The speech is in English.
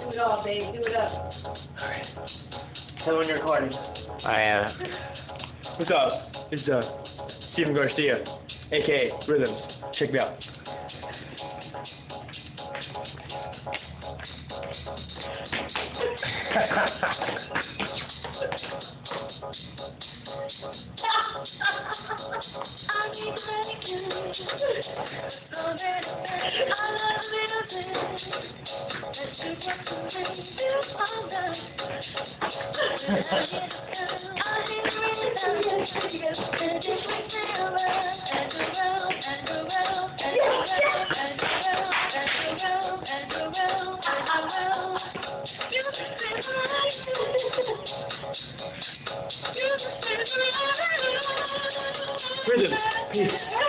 Do it all, babe. Do it up. Alright. So when you're recording. I am. What's up? It's uh, Steven Garcia, aka Rhythm. Check me out. Prison. Peace.